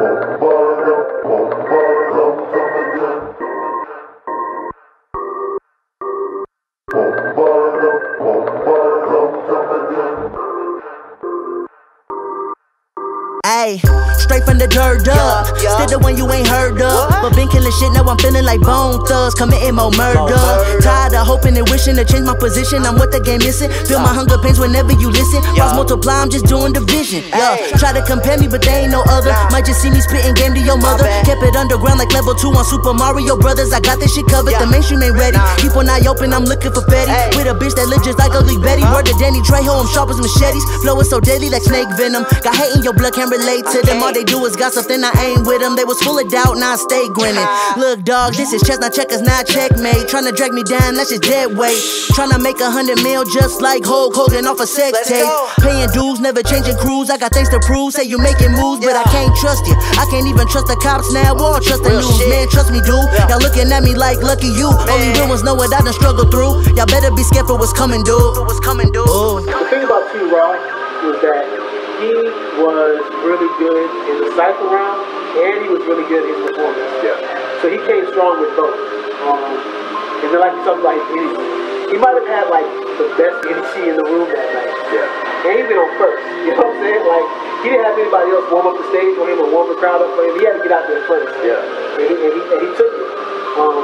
Bumper, bumper, bumper. Ayy, straight from the dirt up. Yeah, yeah. Still the one you ain't heard of. What? But been killing shit, now I'm feeling like bone thugs. Committing more murder. murder. Tired of hoping and wishing to change my position. I'm what the game missing. Feel my hunger pains whenever you listen. Cross multiply, I'm just doing division. Yeah, try to compare me, but they ain't no other. Might just see me spitting game to your mother. Kept it underground like level 2 on Super Mario Brothers. I got this shit covered. The mainstream ain't ready. Nah. Keep one eye open, I'm looking for Betty. With a bitch that look just like ugly Betty. Word to Danny Trejo, I'm sharp as machetes. Flow is so deadly like snake venom. Got hate in your blood, can't relate to them. All they do is gossip, then I ain't with them. They was full of doubt, now I stay grinning. Look, dog, this is chess, not checkers, not checkmate. Tryna drag me down, that's just dead weight. Tryna make a hundred mil just like Hulk Hogan off a sex tape. go. Paying dues, never changing crews. I got things to prove. Say you making moves, but I can't trust you. I can't even trust the cops now. Or trust the news, man. Trust me, dude. Yeah. Y'all looking at me like lucky you. Only real ones know what I done struggled through. Y'all better be scared for what's coming, dude. For what's coming, dude. The thing about T Raw was that he was really good in the cypher round and he was really good in his performance. Yeah. So he came strong with both. Um, and then like you talked about his energy. He might have had like the best energy in the room that night. Yeah. And he been on first. You know what I'm saying? Like he didn't have anybody else warm up the stage for him or warm the crowd up for him. He had to get out there first. Yeah. And he, and he, and he took it. Um,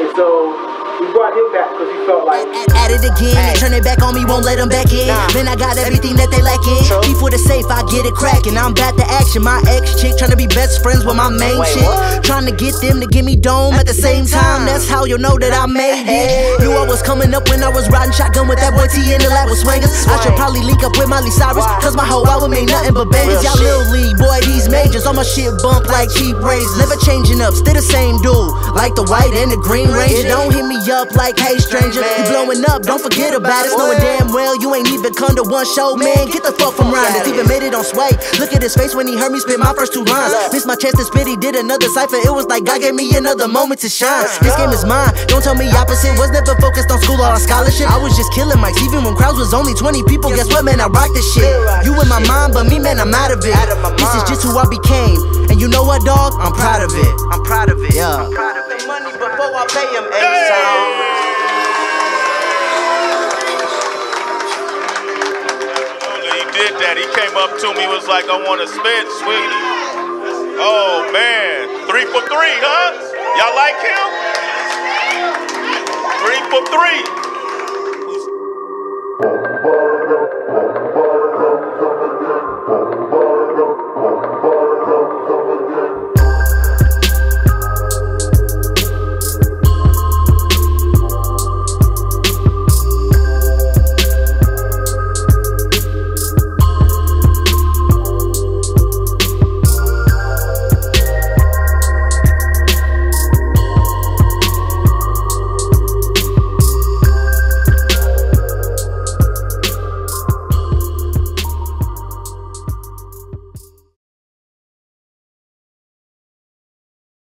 and so we brought him back because he felt like At it again, they turn it back on me, won't let them back in. Nah. Then I got everything that they lacking. True. Beef with the safe, I get it cracking. I'm back to action. My ex chick trying to be best friends with my main Wait, chick. what? Trying to get them to give me dome at, the same time. That's how you know that I made it. Knew I was coming up when I was riding shotgun with that boy T in the lab with swingers. I should probably link up with Miley Cyrus, cause my whole album ain't nothing but bangers. Y'all little league, boy, these majors. All my shit bump like cheap razors. Never changing up, still the same dude. Like the white and the green ranger. Don't hit me up like, hey stranger. You blowing up, don't forget about it. Knowing damn well you ain't even come to one show, man. Get the fuck from round this. Even made it on Sway. Look at his face when he heard me spit my first two lines. Missed my chance to spit, he did another cipher. It was like God gave me another moment to shine. This game is mine. Don't tell me opposite. Was never focused on school or on scholarship. I was just killing mics, even when crowds was only 20 people. Guess what, man? I rock this shit. You in my mind, but me, man, I'm out of it. Out of my This is just who I became. And you know what, dog? I'm proud of it. I'm proud of it. Yeah. I'm proud of the before I pay him every time. He did that. He came up to me, was like, I want to spit, sweetie. Oh, man. Three for three, huh? Y'all like him? Three for three.